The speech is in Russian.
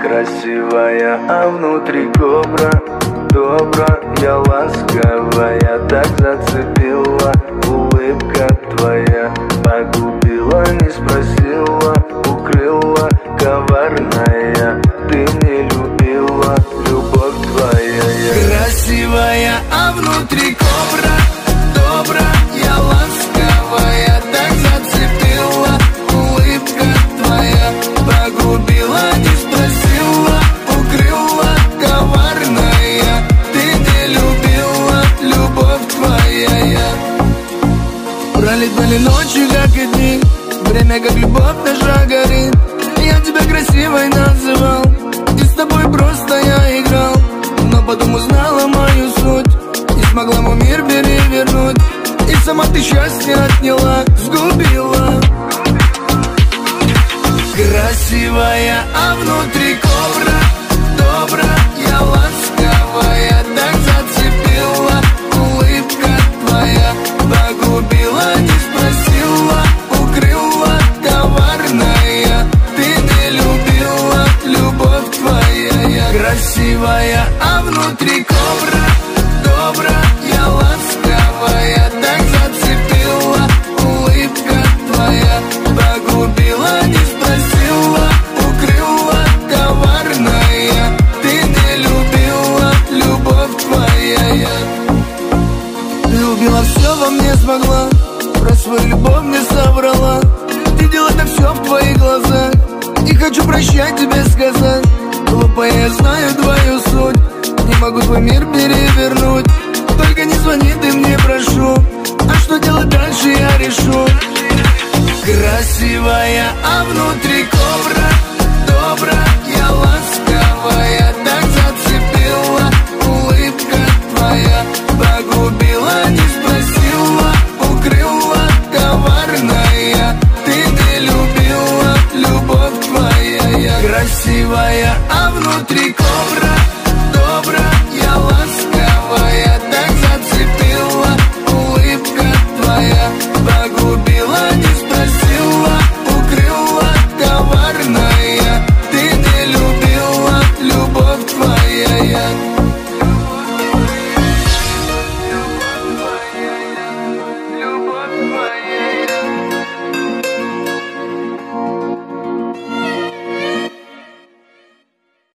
Красивая, а внутри кобра Добрая, ласковая Так зацепила. Улыбка твоя Погубила, не спросила. Укрыла, коварная Ты не любила, любовь твоя Красивая, а внутри кобра Добрая, Пролетали ночи, как и дни. Время, как любовь наша горит Я тебя красивой называл. И с тобой просто я играл. Но потом узнала мою суть. Не смогла мой мир перевернуть. И сама ты счастье отняла Сгубила. Красивая, а внутри Любила все во мне смогла. Про свою любовь не соврала. Видела так все в твоих глазах. Не хочу прощать тебе сказать. Глупая, я знаю твою суть. Не могу твой мир перевернуть. Только не звони ты мне, прошу. А что делать дальше, я решу. Красивая, а внутри красивая, а внутри кобра. Я ласка